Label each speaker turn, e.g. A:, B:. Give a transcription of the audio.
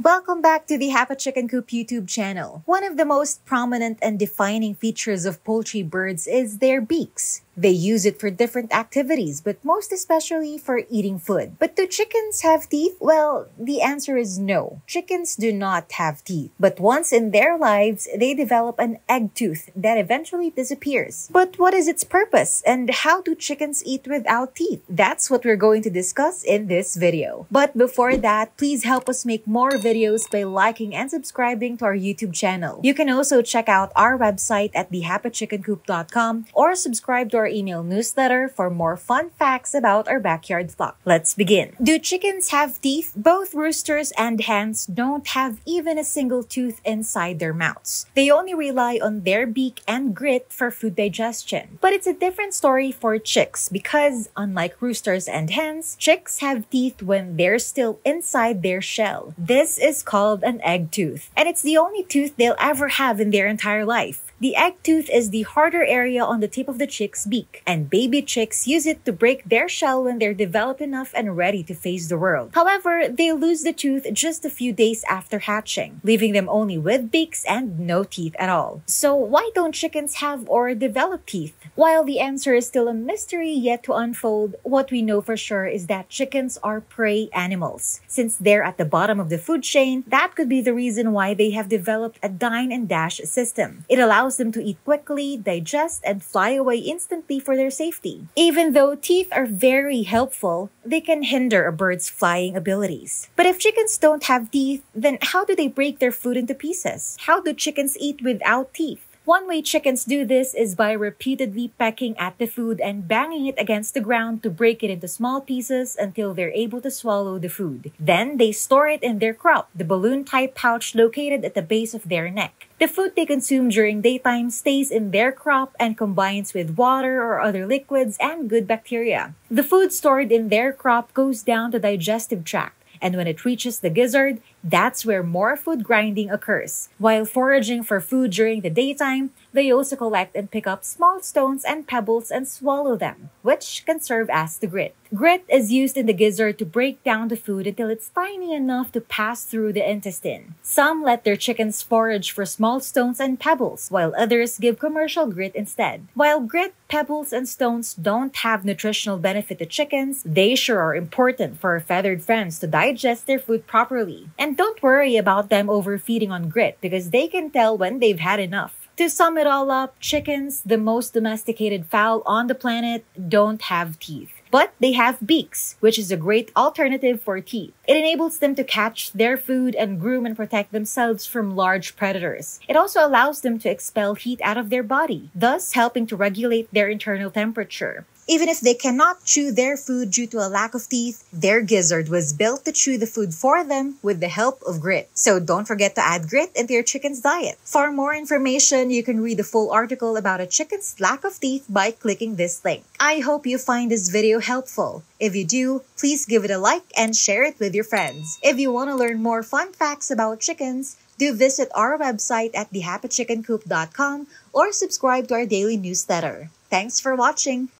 A: Welcome back to the Happy Chicken Coop YouTube channel. One of the most prominent and defining features of poultry birds is their beaks. They use it for different activities, but most especially for eating food. But do chickens have teeth? Well, the answer is no. Chickens do not have teeth. But once in their lives, they develop an egg tooth that eventually disappears. But what is its purpose and how do chickens eat without teeth? That's what we're going to discuss in this video. But before that, please help us make more videos by liking and subscribing to our YouTube channel. You can also check out our website at thehappychickencoop.com or subscribe to our email newsletter for more fun facts about our backyard flock. Let's begin. Do chickens have teeth? Both roosters and hens don't have even a single tooth inside their mouths. They only rely on their beak and grit for food digestion. But it's a different story for chicks because, unlike roosters and hens, chicks have teeth when they're still inside their shell. This is called an egg tooth, and it's the only tooth they'll ever have in their entire life. The egg tooth is the harder area on the tip of the chick's beak, and baby chicks use it to break their shell when they're developed enough and ready to face the world. However, they lose the tooth just a few days after hatching, leaving them only with beaks and no teeth at all. So why don't chickens have or develop teeth? While the answer is still a mystery yet to unfold, what we know for sure is that chickens are prey animals. Since they're at the bottom of the food chain, that could be the reason why they have developed a dine and dash system. It allows allows them to eat quickly, digest, and fly away instantly for their safety. Even though teeth are very helpful, they can hinder a bird's flying abilities. But if chickens don't have teeth, then how do they break their food into pieces? How do chickens eat without teeth? One way chickens do this is by repeatedly pecking at the food and banging it against the ground to break it into small pieces until they're able to swallow the food. Then they store it in their crop, the balloon type pouch located at the base of their neck. The food they consume during daytime stays in their crop and combines with water or other liquids and good bacteria. The food stored in their crop goes down the digestive tract and when it reaches the gizzard, that's where more food grinding occurs. While foraging for food during the daytime, they also collect and pick up small stones and pebbles and swallow them, which can serve as the grit. Grit is used in the gizzard to break down the food until it's tiny enough to pass through the intestine. Some let their chickens forage for small stones and pebbles, while others give commercial grit instead. While grit, pebbles, and stones don't have nutritional benefit to chickens, they sure are important for our feathered friends to digest their food properly. And don't worry about them overfeeding on grit because they can tell when they've had enough. To sum it all up, chickens, the most domesticated fowl on the planet, don't have teeth. But they have beaks, which is a great alternative for teeth. It enables them to catch their food and groom and protect themselves from large predators. It also allows them to expel heat out of their body, thus helping to regulate their internal temperature. Even if they cannot chew their food due to a lack of teeth, their gizzard was built to chew the food for them with the help of grit. So don't forget to add grit into your chicken's diet. For more information, you can read the full article about a chicken's lack of teeth by clicking this link. I hope you find this video helpful. If you do, please give it a like and share it with your friends. If you want to learn more fun facts about chickens, do visit our website at thehappychickencoop.com or subscribe to our daily newsletter. Thanks for watching!